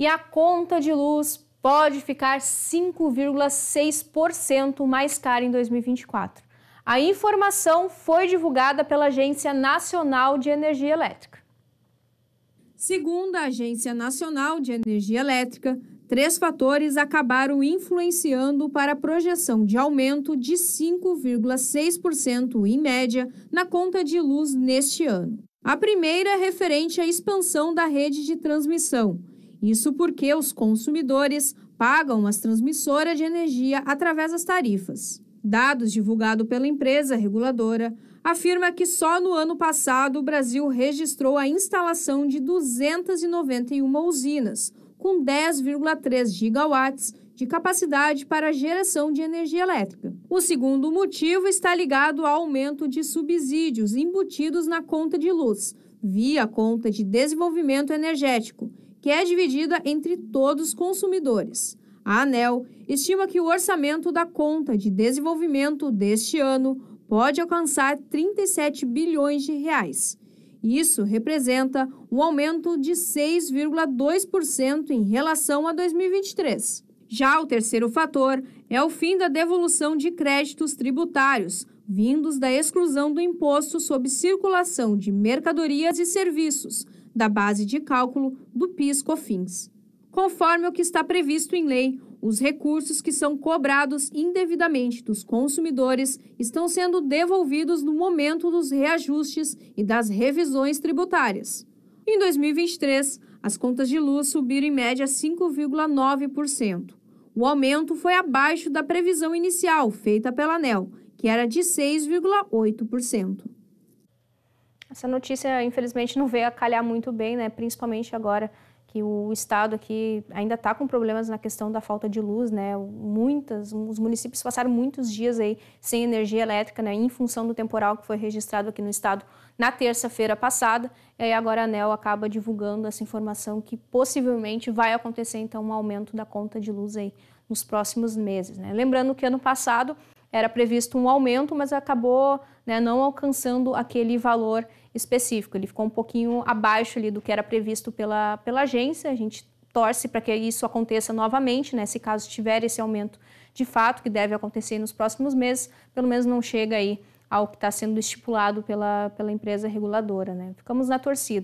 E a conta de luz pode ficar 5,6% mais cara em 2024. A informação foi divulgada pela Agência Nacional de Energia Elétrica. Segundo a Agência Nacional de Energia Elétrica, três fatores acabaram influenciando para a projeção de aumento de 5,6% em média na conta de luz neste ano. A primeira é referente à expansão da rede de transmissão. Isso porque os consumidores pagam as transmissoras de energia através das tarifas. Dados divulgados pela empresa reguladora afirma que só no ano passado o Brasil registrou a instalação de 291 usinas, com 10,3 gigawatts de capacidade para geração de energia elétrica. O segundo motivo está ligado ao aumento de subsídios embutidos na conta de luz, via conta de desenvolvimento energético, que é dividida entre todos os consumidores. A ANEL estima que o orçamento da conta de desenvolvimento deste ano pode alcançar 37 bilhões de reais. Isso representa um aumento de 6,2% em relação a 2023. Já o terceiro fator é o fim da devolução de créditos tributários, vindos da exclusão do imposto sobre circulação de mercadorias e serviços, da base de cálculo do PIS/COFINS. Conforme o que está previsto em lei, os recursos que são cobrados indevidamente dos consumidores estão sendo devolvidos no momento dos reajustes e das revisões tributárias. Em 2023, as contas de luz subiram em média 5,9%. O aumento foi abaixo da previsão inicial feita pela ANEL, que era de 6,8%. Essa notícia, infelizmente, não veio a calhar muito bem, né? principalmente agora que o estado aqui ainda está com problemas na questão da falta de luz, né? Muitas, os municípios passaram muitos dias aí sem energia elétrica, né? Em função do temporal que foi registrado aqui no estado na terça-feira passada. E aí agora a ANEL acaba divulgando essa informação que possivelmente vai acontecer então um aumento da conta de luz aí nos próximos meses, né? Lembrando que ano passado era previsto um aumento, mas acabou né, não alcançando aquele valor específico. Ele ficou um pouquinho abaixo ali do que era previsto pela, pela agência. A gente torce para que isso aconteça novamente, né? Se caso tiver esse aumento de fato, que deve acontecer nos próximos meses, pelo menos não chega aí ao que está sendo estipulado pela, pela empresa reguladora, né? Ficamos na torcida.